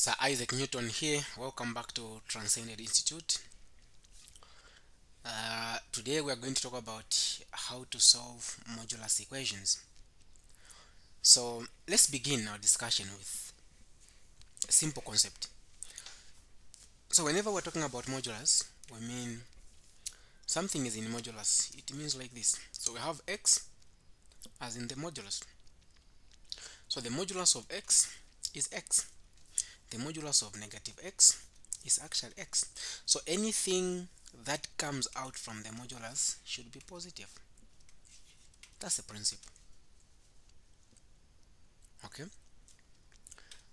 Sir Isaac Newton here. Welcome back to Transcended Institute. Uh, today we are going to talk about how to solve modulus equations. So let's begin our discussion with a simple concept. So whenever we're talking about modulus, we mean something is in modulus. It means like this. So we have x as in the modulus. So the modulus of x is x. The modulus of negative x is actually x. So anything that comes out from the modulus should be positive. That's the principle. Okay?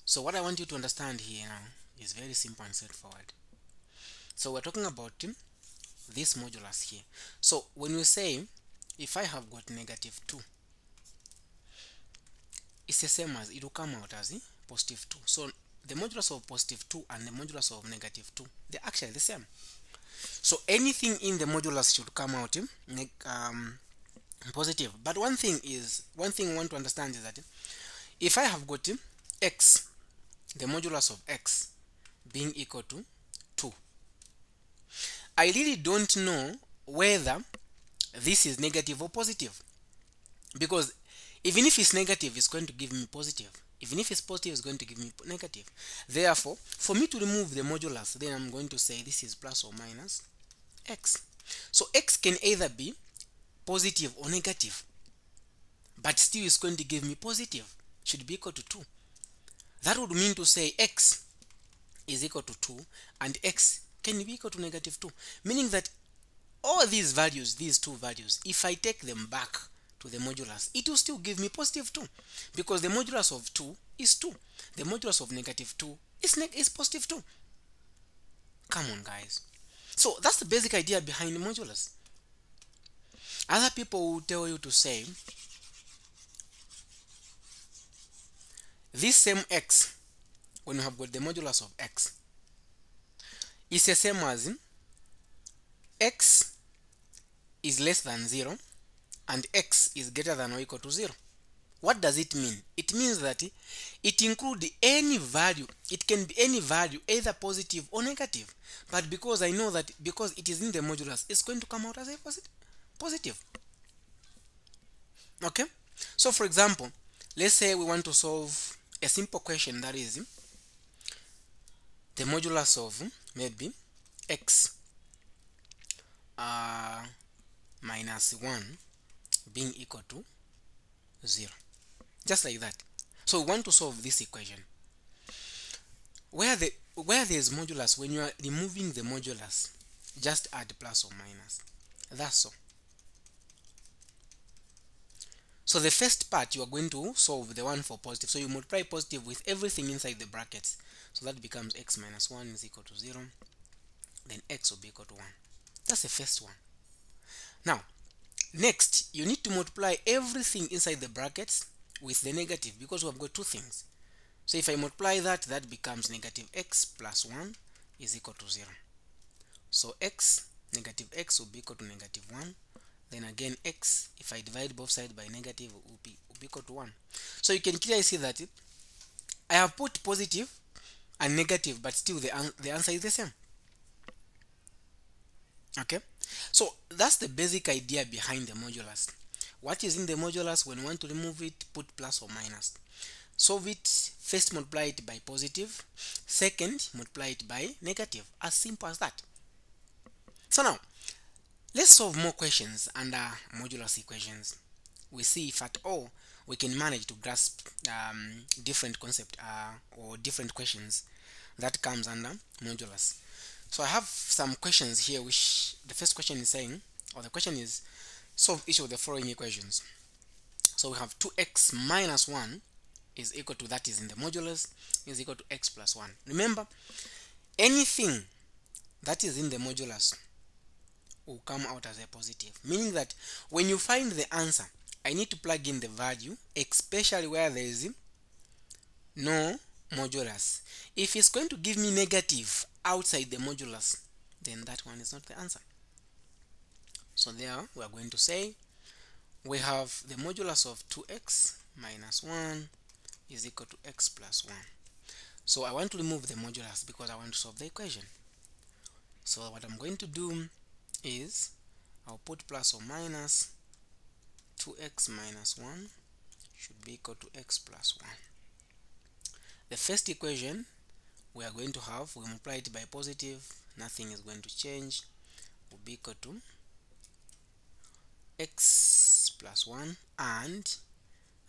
So what I want you to understand here now is very simple and straightforward. So we're talking about this modulus here. So when we say if I have got negative 2 it's the same as it will come out as positive 2 so the modulus of positive 2 and the modulus of negative 2 they're actually the same. So anything in the modulus should come out um, positive. But one thing is one thing I want to understand is that if I have got x the modulus of x being equal to 2 I really don't know whether this is negative or positive. Because even if it's negative it's going to give me positive even if it's positive it's going to give me negative. Therefore for me to remove the modulus then I'm going to say this is plus or minus x. So x can either be positive or negative but still it's going to give me positive. Should be equal to 2 that would mean to say x is equal to 2 and x can be equal to negative 2 meaning that all these values these two values if I take them back to the modulus. It will still give me positive 2 because the modulus of 2 is 2 the modulus of negative 2 is, neg is positive 2 come on guys. So that's the basic idea behind the modulus. Other people will tell you to say this same x when you have got the modulus of x is the same as x is less than 0 and x is greater than or equal to 0 what does it mean? It means that it includes any value. It can be any value either positive or negative. But because i know that because it is in the modulus it's going to come out as a positive. Okay? So for example let's say we want to solve a simple question that is the modulus of maybe x uh, minus 1 being equal to 0 just like that. So we want to solve this equation. Where the where there is modulus when you are removing the modulus just add plus or minus. That's all. So the first part you are going to solve the one for positive. So you multiply positive with everything inside the brackets. So that becomes x minus 1 is equal to 0 then x will be equal to 1 that's the first one. Now next you need to multiply everything inside the brackets with the negative because we have got two things. So if I multiply that that becomes negative x plus 1 is equal to 0 so x negative x will be equal to negative 1 then again x if I divide both sides by negative will be, will be equal to 1 so you can clearly see that I have put positive and negative but still the, the answer is the same. Okay so that's the basic idea behind the modulus. What is in the modulus when you want to remove it put plus or minus? Solve it first multiply it by positive second multiply it by negative. As simple as that. So now let's solve more questions under modulus equations. We see if at all we can manage to grasp um, different concept uh, or different questions that comes under modulus so I have some questions here which the first question is saying or the question is solve each of the following equations. So we have 2x minus 1 is equal to that is in the modulus is equal to x plus 1 remember anything that is in the modulus will come out as a positive. Meaning that when you find the answer I need to plug in the value especially where there is no modulus. If it's going to give me negative outside the modulus then that one is not the answer. So there we are going to say we have the modulus of 2x minus 1 is equal to x plus 1 so I want to remove the modulus because I want to solve the equation. So what I'm going to do is I'll put plus or minus 2x minus 1 should be equal to x plus 1 the first equation we are going to have we multiply it by positive nothing is going to change. Will be equal to x plus 1 and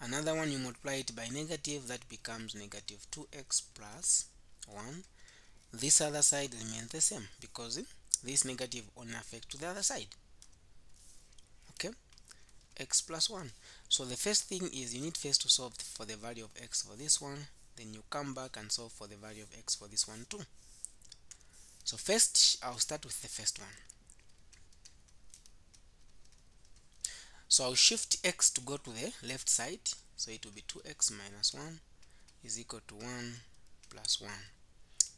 another one you multiply it by negative that becomes negative 2x plus 1 this other side remains the same because this negative only affects to the other side. Okay? X plus 1 so the first thing is you need first to solve for the value of x for this one then you come back and solve for the value of x for this one too. So first I'll start with the first one. So I'll shift x to go to the left side. So it will be 2x minus 1 is equal to 1 plus 1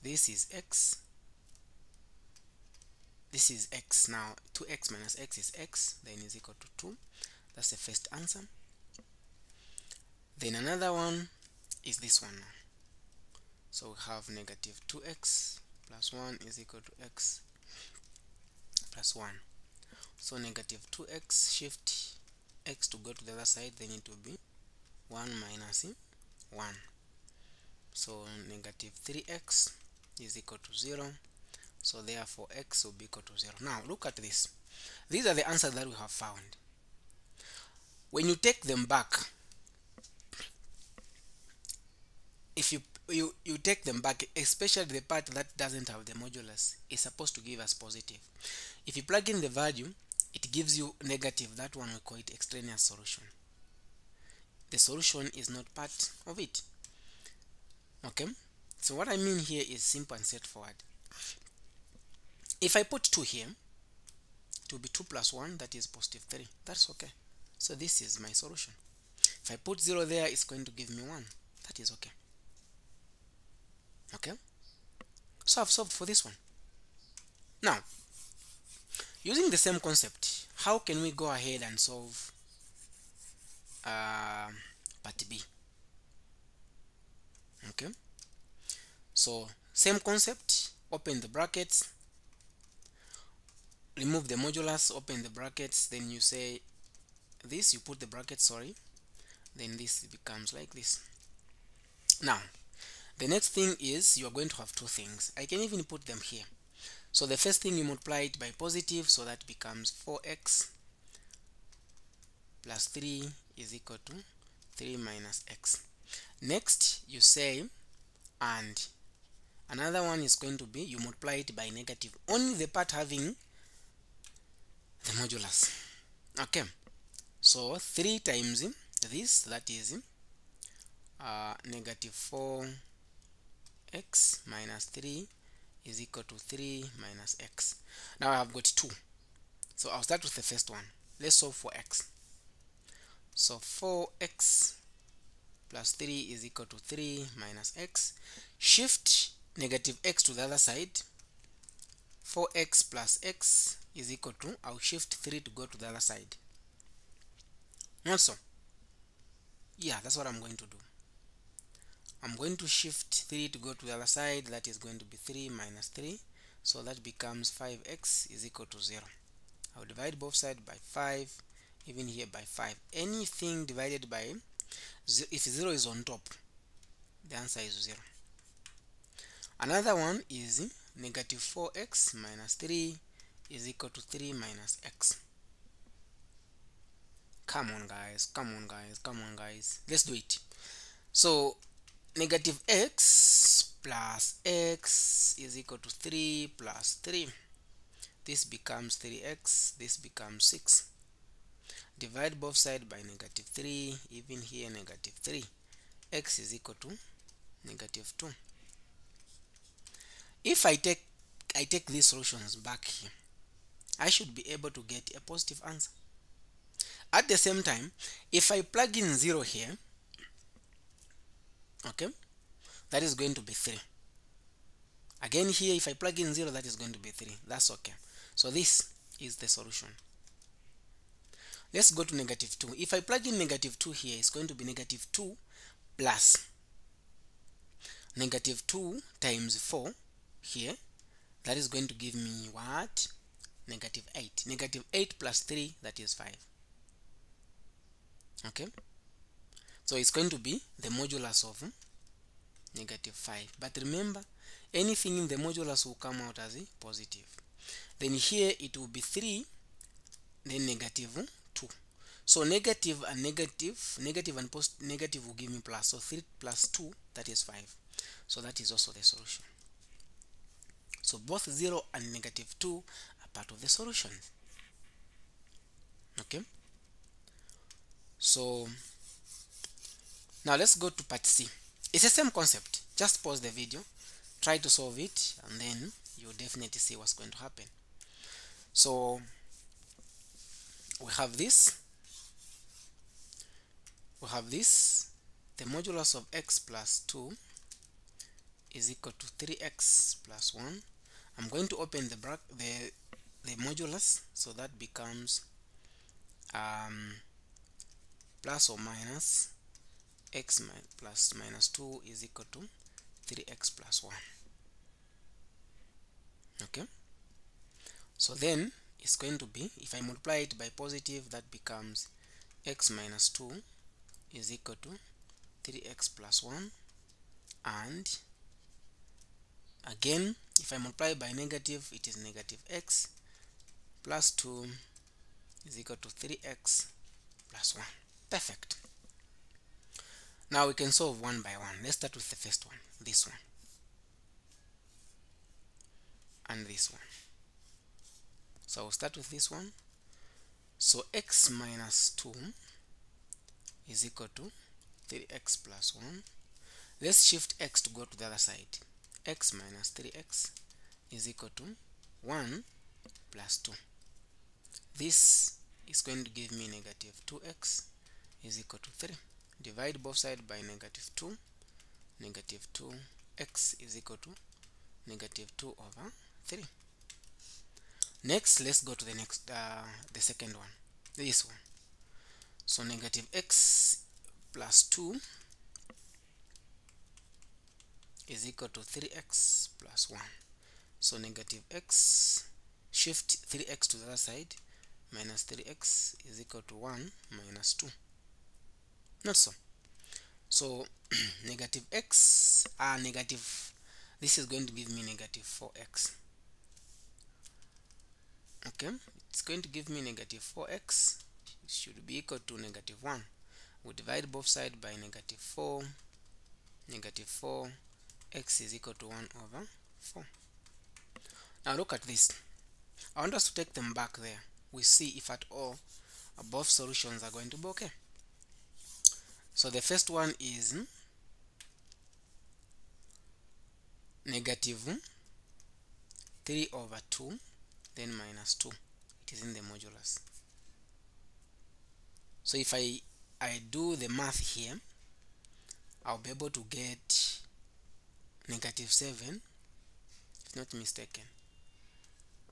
this is x. This is x. Now 2x minus x is x then is equal to 2 that's the first answer. Then another one is this one. So we have negative 2x plus 1 is equal to x plus 1 so negative 2x shift x to go to the other side then it will be 1 minus 1 so negative 3x is equal to 0 so therefore x will be equal to 0 now look at this. These are the answers that we have found. When you take them back if you you you take them back especially the part that doesn't have the modulus is supposed to give us positive. If you plug in the value it gives you negative. That one we call it extraneous solution. The solution is not part of it. Okay? So what I mean here is simple and straightforward. If I put 2 here it will be 2 plus 1 that is positive 3 that's okay. So this is my solution. If I put 0 there it's going to give me 1 that is okay okay. So I've solved for this one. Now using the same concept how can we go ahead and solve uh, part B? Okay. So same concept open the brackets. Remove the modulus open the brackets. Then you say this you put the bracket sorry. Then this becomes like this. Now the next thing is you are going to have two things. I can even put them here. So the first thing you multiply it by positive so that becomes 4x plus 3 is equal to 3 minus x. Next you say and. Another one is going to be you multiply it by negative. Only the part having the modulus. Okay. So 3 times this that is uh, negative 4x minus 3 is equal to 3 minus x. Now I've got 2 so I'll start with the first one. Let's solve for x. So 4x plus 3 is equal to 3 minus x. Shift negative x to the other side. 4x plus x is equal to I'll shift 3 to go to the other side. Not so yeah that's what I'm going to do I'm going to shift 3 to go to the other side. That is going to be 3 minus 3 so that becomes 5x is equal to 0 I'll divide both sides by 5 even here by 5 anything divided by if 0 is on top the answer is 0 another one is negative 4x minus 3 is equal to 3 minus x. Come on guys. Come on guys. Come on guys. Let's do it. So negative x plus x is equal to 3 plus 3 this becomes 3x this becomes 6 divide both sides by negative 3 even here negative 3 x is equal to negative 2 if I take I take these solutions back here I should be able to get a positive answer. At the same time if I plug in 0 here okay? That is going to be 3 again here if I plug in 0 that is going to be 3 that's okay. So this is the solution. Let's go to negative 2 if I plug in negative 2 here it's going to be negative 2 plus negative 2 times 4 here. That is going to give me what? Negative 8 negative 8 plus 3 that is 5 okay so it's going to be the modulus of negative 5 but remember anything in the modulus will come out as a positive. Then here it will be 3 then negative 2 so negative and negative negative and post negative will give me plus. So 3 plus 2 that is 5 so that is also the solution. So both 0 and negative 2 are part of the solution. Okay? So now let's go to part C. It's the same concept. Just pause the video try to solve it and then you'll definitely see what's going to happen. So we have this. We have this. The modulus of x plus 2 is equal to 3x plus 1 I'm going to open the bracket the the modulus so that becomes um, plus or minus x plus minus 2 is equal to 3x plus 1 okay? So then it's going to be if I multiply it by positive that becomes x minus 2 is equal to 3x plus 1 and again if I multiply by negative it is negative x plus 2 is equal to 3x plus 1 perfect now we can solve one by one. Let's start with the first one. This one. And this one. So we'll start with this one. So x minus 2 is equal to 3x plus 1 let's shift x to go to the other side. x minus 3x is equal to 1 plus 2 this is going to give me negative 2x is equal to 3 divide both sides by negative 2 negative 2 x is equal to negative 2 over 3 next let's go to the next uh, the second one this one. So negative x plus 2 is equal to 3x plus 1 so negative x shift 3x to the other side minus 3x is equal to 1 minus 2 not so. So negative x are uh, negative this is going to give me negative 4x okay? It's going to give me negative 4x it should be equal to negative 1 we divide both sides by negative 4 negative 4 x is equal to 1 over 4 now look at this. I want us to take them back there. We see if at all both solutions are going to be okay so the first one is negative 3 over 2 then minus 2 it is in the modulus. So if I I do the math here I'll be able to get negative 7 if not mistaken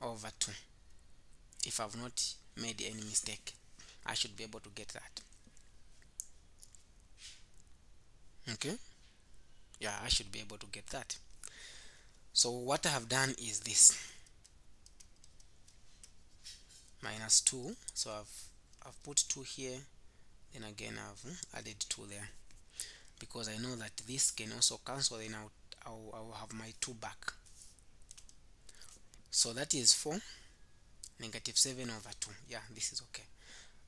over 2 if I've not made any mistake I should be able to get that okay? Yeah I should be able to get that. So what I have done is this. Minus 2 so I've I've put 2 here. Then again I've hmm, added 2 there. Because I know that this can also cancel then I'll, I'll, I'll have my 2 back. So that is 4 negative 7 over 2 yeah this is okay.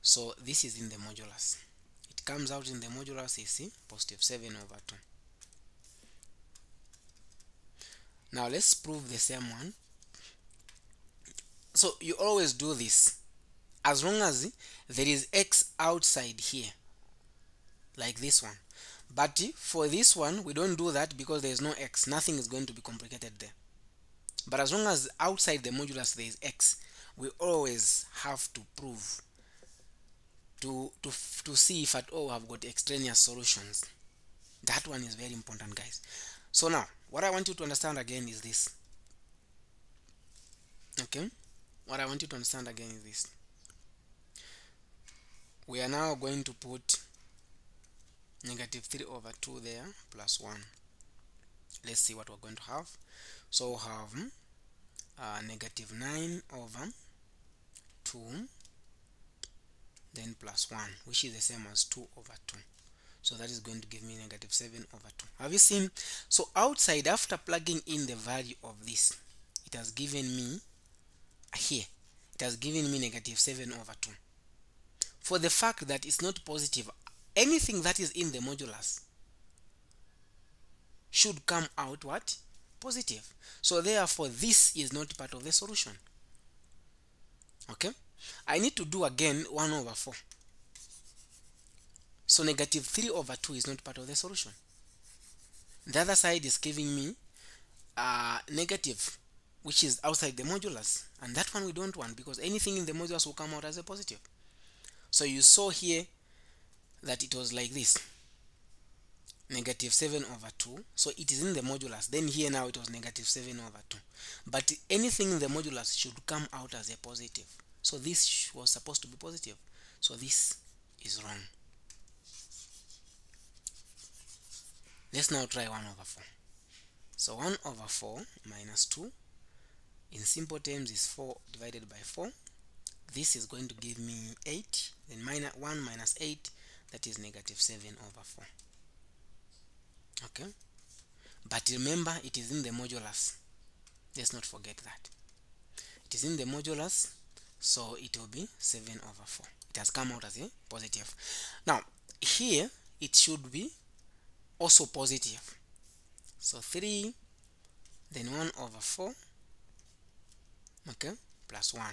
So this is in the modulus comes out in the modulus is positive 7 over 2 now let's prove the same one. So you always do this. As long as there is x outside here like this one. But for this one we don't do that because there is no x. Nothing is going to be complicated there. But as long as outside the modulus there is x we always have to prove to to to see if at all I've got extraneous solutions. That one is very important guys. So now what i want you to understand again is this. Okay? What i want you to understand again is this. We are now going to put negative 3 over 2 there plus 1 let's see what we're going to have. So we'll have uh, negative 9 over 2 then plus 1 which is the same as 2 over 2 so that is going to give me negative 7 over 2 have you seen? So outside after plugging in the value of this it has given me uh, here it has given me negative 7 over 2 for the fact that it's not positive anything that is in the modulus should come out what? Positive. So therefore this is not part of the solution. Okay I need to do again 1 over 4 so negative 3 over 2 is not part of the solution. The other side is giving me uh, negative which is outside the modulus. And that one we don't want because anything in the modulus will come out as a positive. So you saw here that it was like this. Negative 7 over 2 so it is in the modulus. Then here now it was negative 7 over 2 but anything in the modulus should come out as a positive so this was supposed to be positive. So this is wrong. Let's now try 1 over 4 so 1 over 4 minus 2 in simple terms is 4 divided by 4 this is going to give me 8 then minus 1 minus 8 that is negative 7 over 4 okay? But remember it is in the modulus. Let's not forget that. It is in the modulus so it will be 7 over 4 it has come out as a positive. Now here it should be also positive. So 3 then 1 over 4 okay plus 1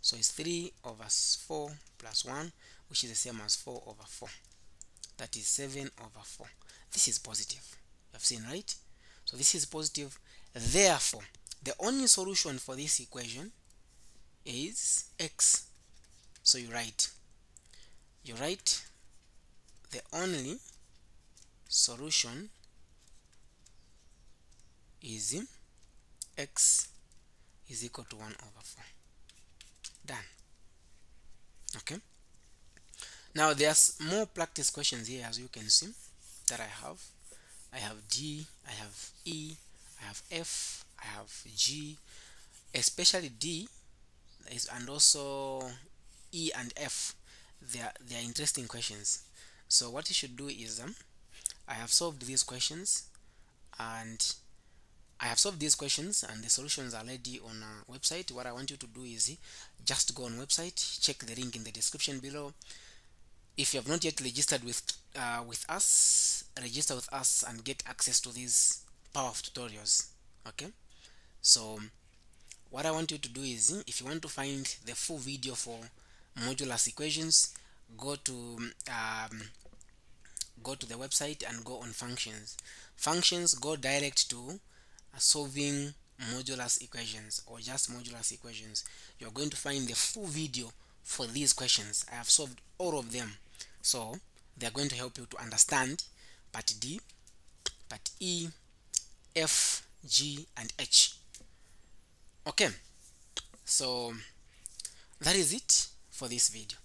so it's 3 over 4 plus 1 which is the same as 4 over 4 that is 7 over 4 this is positive. You have seen right? So this is positive. Therefore the only solution for this equation is x. So you write you write the only solution is x is equal to 1 over 4 done. Okay. Now there's more practice questions here as you can see that I have. I have D I have E I have F I have G especially D is and also E and F they are, they are interesting questions. So what you should do is um, I have solved these questions and I have solved these questions and the solutions are already on our website. What I want you to do is just go on website check the link in the description below. If you have not yet registered with uh, with us register with us and get access to these power of tutorials okay? So what I want you to do is if you want to find the full video for modulus equations go to um, go to the website and go on functions. Functions go direct to solving modulus equations or just modulus equations. You're going to find the full video for these questions. I have solved all of them. So they're going to help you to understand part D part E F G and H okay. So that is it for this video